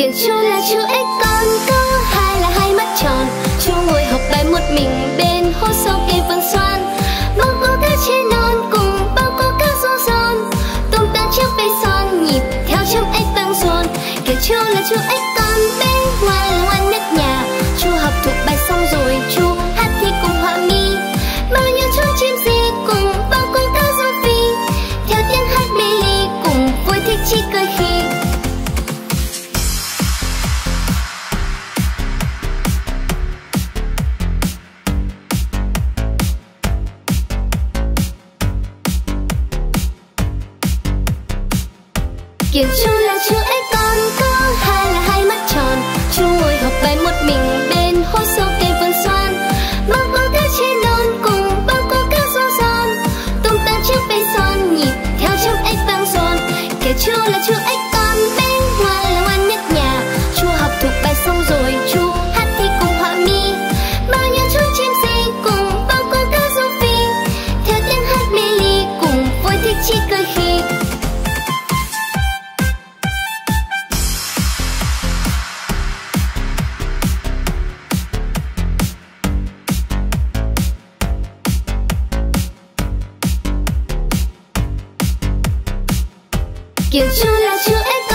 kiểu chú là chú ếch con, có hai là hai mắt tròn. Chú ngồi học bài một mình bên hố sâu cây vườn xoan. Bao cô cá chê non cùng bao cô cá rô son tung ta chiếc bay son, nhịp theo chấm ếch vang dồn. Kiểu chú là chú ếch con bên ngoài là ngoan nhất nhà. Chú học thuộc bài xong rồi, chú hát thi cùng họa mi. Bao nhiêu chú chim gì cùng bao cô cá rô phi. Theo tiếng hát mê ly cùng vui thích chi cười khi kiểu chú là chú ếch con có hai là hai mắt tròn. Chú ngồi học bài một mình bên hố sâu cây vườn xoan. Bao cô cá trên non cùng bao cô cá xoan xoan, tung tăng chiếc bay son nhịp theo trong ếch vang xoan, kiểu chú là chú ếch kiểu chú là chú ếch